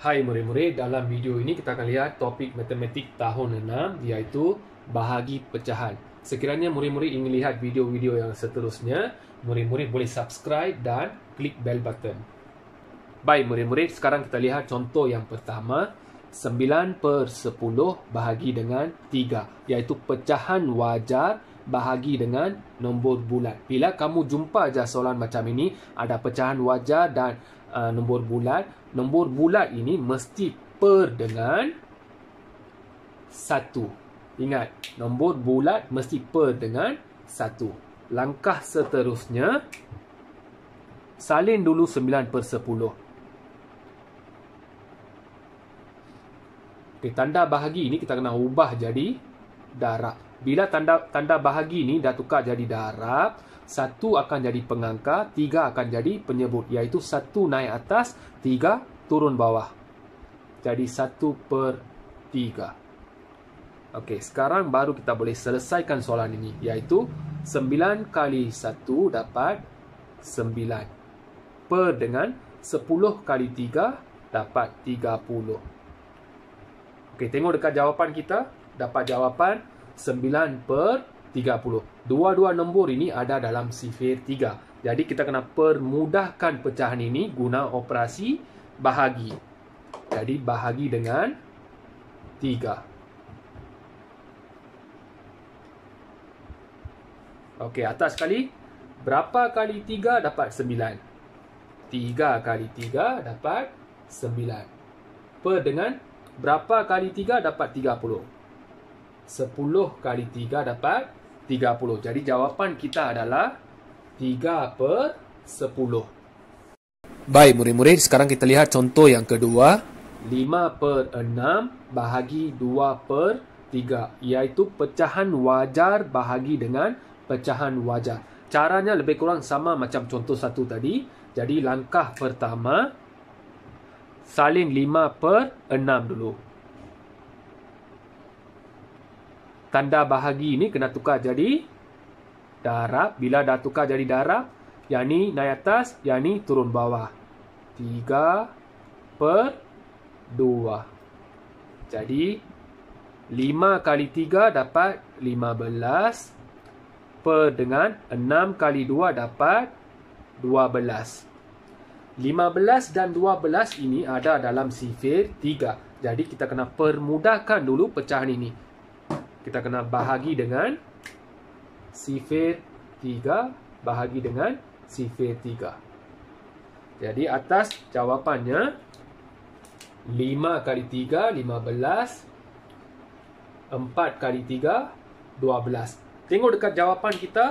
Hai murid-murid, dalam video ini kita akan lihat topik matematik tahun 6 iaitu bahagi pecahan. Sekiranya murid-murid ingin lihat video-video yang seterusnya, murid-murid boleh subscribe dan klik bell button. Baik murid-murid, sekarang kita lihat contoh yang pertama. 9 per 10 bahagi dengan 3 iaitu pecahan wajar bahagi dengan nombor bulat. Bila kamu jumpa aja soalan macam ini, ada pecahan wajar dan uh, nombor bulat. Nombor bulat ini mesti per dengan 1. Ingat, nombor bulat mesti per dengan 1. Langkah seterusnya, salin dulu 9 per 10. Okay, tanda bahagi ini kita kena ubah jadi darab. Bila tanda tanda bahagi ini dah tukar jadi darab, satu akan jadi pengangka, tiga akan jadi penyebut. Iaitu satu naik atas, tiga turun bawah. Jadi satu per tiga. Okey, sekarang baru kita boleh selesaikan soalan ini. Iaitu sembilan kali satu dapat sembilan. Per dengan sepuluh kali tiga dapat tiga puluh. Okey, tengok dekat jawapan kita. Dapat jawapan 9 per 30. Dua-dua nombor ini ada dalam sifir 3. Jadi kita kena permudahkan pecahan ini guna operasi bahagi. Jadi bahagi dengan 3. Okey, atas sekali. Berapa kali 3 dapat 9? 3 kali 3 dapat 9. Per dengan Berapa kali 3 dapat 30? 10 kali 3 dapat 30. Jadi jawapan kita adalah 3 per 10. Baik murid-murid, sekarang kita lihat contoh yang kedua. 5 per 6 bahagi 2 per 3. Iaitu pecahan wajar bahagi dengan pecahan wajar. Caranya lebih kurang sama macam contoh satu tadi. Jadi langkah pertama, salin 5 per 6 dulu. Tanda bahagi ini kena tukar jadi darab. Bila dah tukar jadi darab, yang ni naik atas, yang ni turun bawah. 3 per 2. Jadi, 5 kali 3 dapat 15 per dengan 6 kali 2 dapat 12. 15 dan 12 ini ada dalam sifir 3. Jadi kita kena permudahkan dulu pecahan ini. Kita kena bahagi dengan sifir 3 bahagi dengan sifir 3. Jadi atas jawapannya 5 kali 3 15 4 kali 3 12. Tengok dekat jawapan kita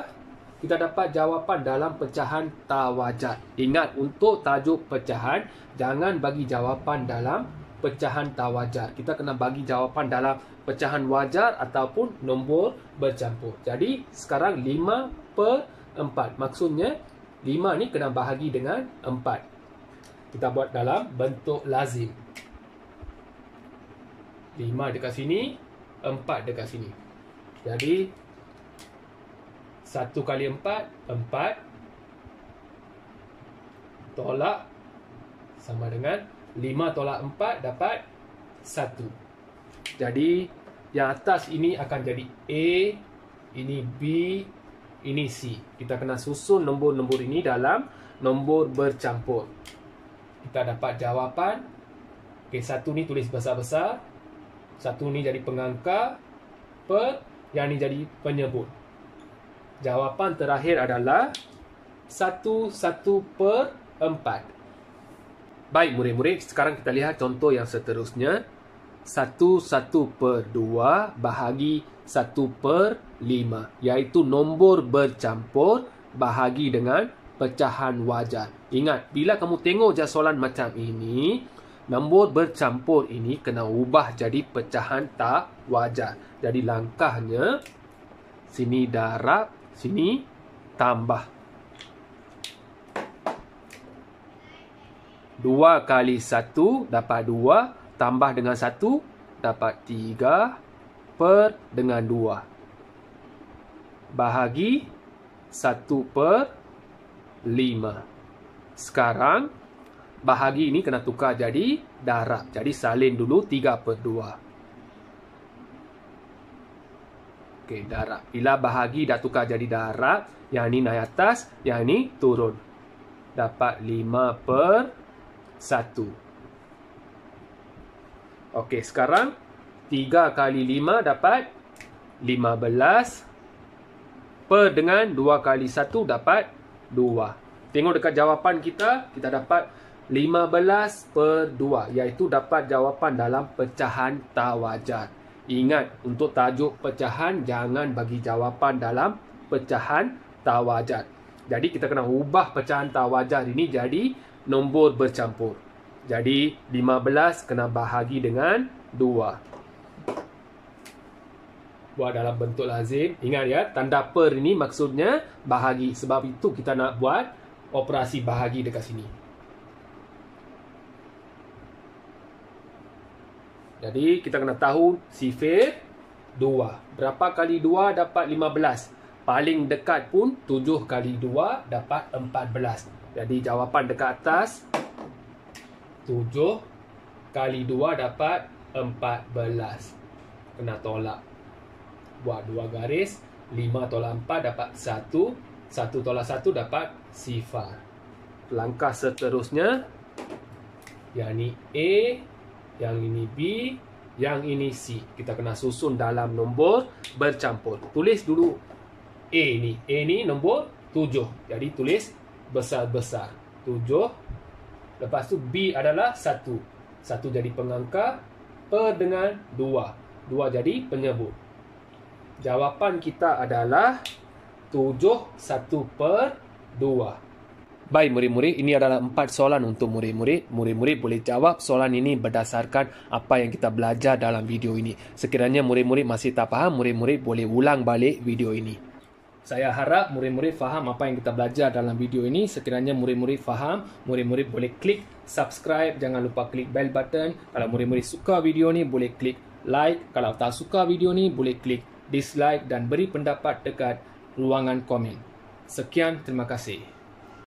kita dapat jawapan dalam pecahan tawajar. Ingat, untuk tajuk pecahan, jangan bagi jawapan dalam pecahan tawajar. Kita kena bagi jawapan dalam pecahan wajar ataupun nombor bercampur. Jadi, sekarang 5 per 4. Maksudnya, 5 ni kena bahagi dengan 4. Kita buat dalam bentuk lazim. 5 dekat sini, 4 dekat sini. Jadi, satu kali empat, empat. Tolak sama dengan lima tolak empat dapat satu. Jadi, yang atas ini akan jadi A, ini B, ini C. Kita kena susun nombor-nombor ini dalam nombor bercampur. Kita dapat jawapan. Okay, satu ni tulis besar-besar. Satu ni jadi pengangka. Per, yang ni jadi penyebut. Jawapan terakhir adalah 1 1 per 4. Baik murid-murid, sekarang kita lihat contoh yang seterusnya. 1 1 per 2 bahagi 1 per 5. Iaitu nombor bercampur bahagi dengan pecahan wajar. Ingat, bila kamu tengok je soalan macam ini, nombor bercampur ini kena ubah jadi pecahan tak wajar. Jadi langkahnya, sini darab Sini tambah. Dua kali satu dapat dua. Tambah dengan satu dapat tiga. Per dengan dua. Bahagi satu per lima. Sekarang bahagi ini kena tukar jadi darab. Jadi salin dulu 3 per 2. Okey, darab. Bila bahagi dah tukar jadi darab, yang ini naik atas, yang ini turun. Dapat 5 per 1. Okey, sekarang 3 kali 5 dapat 15 per dengan 2 kali 1 dapat 2. Tengok dekat jawapan kita, kita dapat 15 per 2 iaitu dapat jawapan dalam pecahan tawajar. Ingat, untuk tajuk pecahan jangan bagi jawapan dalam pecahan tawajar. Jadi kita kena ubah pecahan tawajar ini jadi nombor bercampur. Jadi 15 kena bahagi dengan 2. Buat dalam bentuk lazim. Ingat ya, tanda per ini maksudnya bahagi. Sebab itu kita nak buat operasi bahagi dekat sini. Jadi kita kena tahu sifir 2. Berapa kali 2 dapat 15? Paling dekat pun 7 kali 2 dapat 14. Jadi jawapan dekat atas 7 kali 2 dapat 14. Kena tolak. Buat dua garis. 5 tolak 4 dapat 1. 1 tolak 1 dapat sifar. Langkah seterusnya. Yang ini A yang ini B, yang ini C. Kita kena susun dalam nombor bercampur. Tulis dulu A ni. A ni nombor 7. Jadi tulis besar-besar. 7. Lepas tu B adalah 1. 1 jadi pengangka per dengan 2. 2 jadi penyebut. Jawapan kita adalah 7 1 per 2. Baik murid-murid, ini adalah empat soalan untuk murid-murid. Murid-murid boleh jawab soalan ini berdasarkan apa yang kita belajar dalam video ini. Sekiranya murid-murid masih tak faham, murid-murid boleh ulang balik video ini. Saya harap murid-murid faham apa yang kita belajar dalam video ini. Sekiranya murid-murid faham, murid-murid boleh klik subscribe. Jangan lupa klik bell button. Kalau murid-murid suka video ini, boleh klik like. Kalau tak suka video ini, boleh klik dislike dan beri pendapat dekat ruangan komen. Sekian, terima kasih.